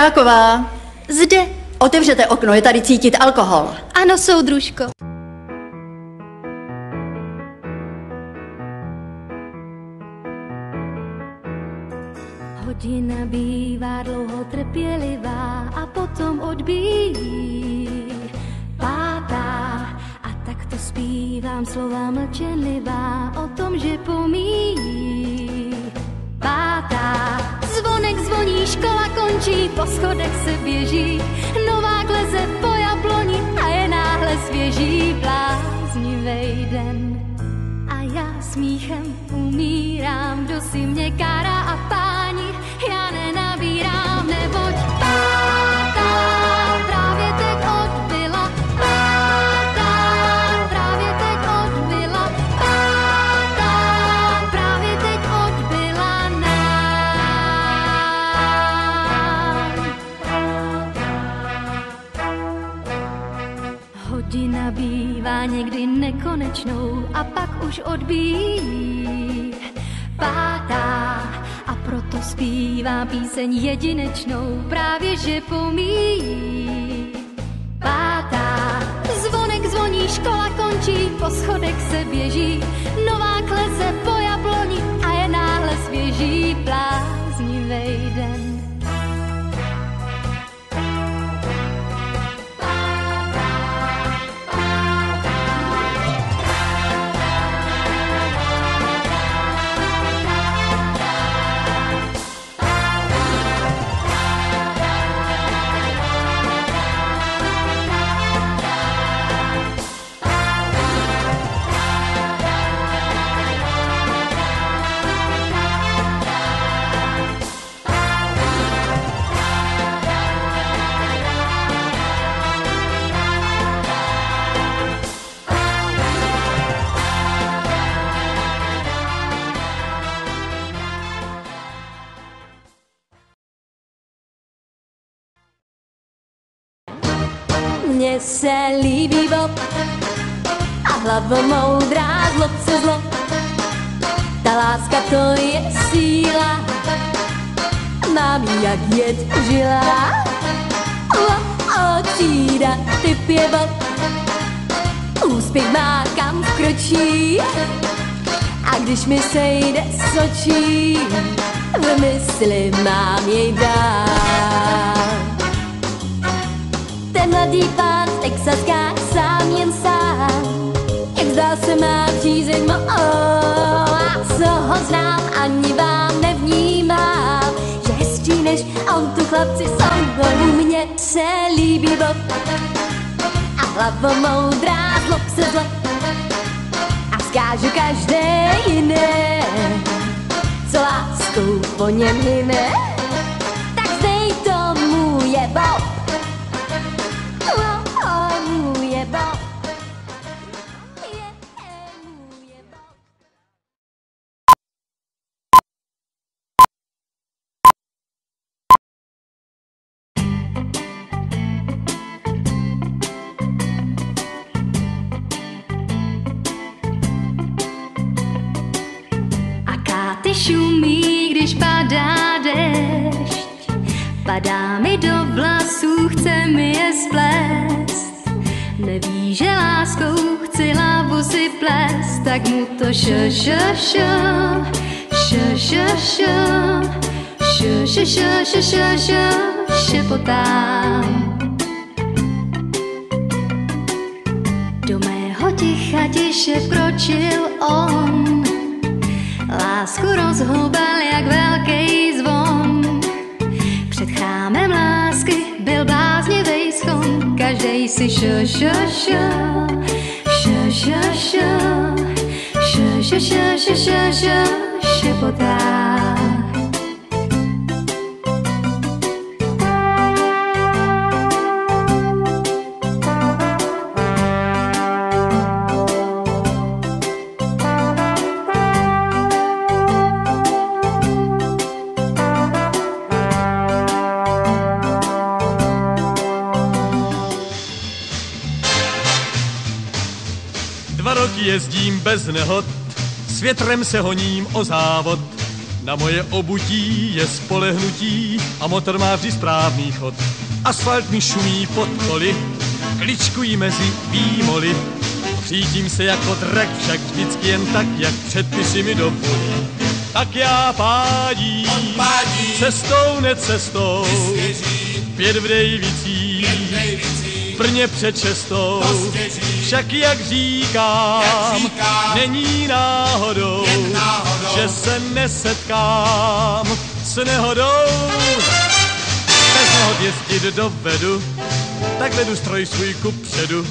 Horáková, Zde. otevřete okno, je tady cítit alkohol. Ano, soudružko. Hodina bývá dlouho trpělivá a potom odbíjí pátá. A tak to zpívám slova mlčenlivá o tom, že pomíjí pátá. Zvonek zvoní, škola končí, po schodech se běží, nová kleze po jabloni a je náhle svěží bláznivej den. A já smíchem umírám, kdo si mě kára někdy nekonečnou a pak už odbíjí pátá a proto zpívá píseň jedinečnou právě že pomíjí pátá. Zvonek zvoní, škola končí, po schodech se běží, nová kleze po Mně se líbí Bob a hlava moudrá zlob se zlo. Ta láska to je síla, mám jak jed žila. O, třída, typ je Bob, úspěch má kam vkročí. A když mi sejde z očí, v mysli mám jej dát. Ten mladý pán z Texaska sám jen sám, jak zdá se má přízeň mo a co ho znám, ani vám nevnímám, že hezčí než on tu chlapci jsou, mně se líbí Bob a hlava moudrá zlob se zlob a vzkážu každé jiné, co láskou po něm hyne, káty šumí, když padá dešť. Padá mi do vlasů, chce mi je splést. Neví, že láskou chci lávu si plést, tak mu to š, š, š, š, š, š, š, š, š, š, š, š, šepotám. Do mého ticha tiše vkročil on, lásku rozhoubal jak velký zvon. Před chrámem lásky byl bláznivý schon, každej si šo, šo, šo, šo, šo, šo, šo, šo, šo, šo, šo, šo, šepotá. Jezdím bez nehod, s větrem se honím o závod. Na moje obutí je spolehnutí a motor má vždy správný chod. Asfalt mi šumí pod koly, kličkují mezi výmoly. Řídím se jako drak, však vždycky jen tak, jak předpisy mi dovolí. Tak já pádím, pádí. cestou necestou, pět v Dejvicích, Brně před šestou, však jak říkám, Jak říkám, není náhodou, náhodou. že se nesetkám s nehodou. Bez nehod jezdit dovedu, tak vedu stroj svůj ku předu.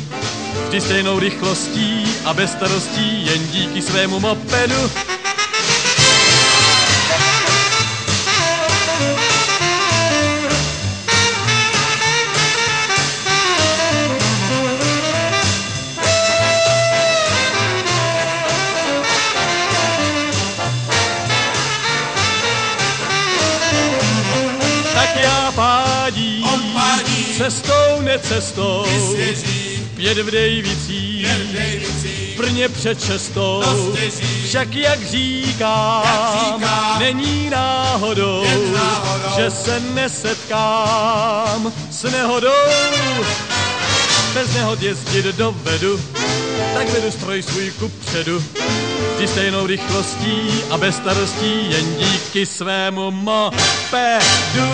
Vždy stejnou rychlostí a bez starostí, jen díky svému mopedu. Cestou necestou, pět v Dejvicích, nejvící, Brně před šestou, svěří, však jak říkám, není náhodou, náhodou. že se nesetkám s nehodou. Bez nehod jezdit dovedu, tak vedu stroj svůj ku předu. Vždy stejnou rychlostí a bez starostí, jen díky svému mopedu.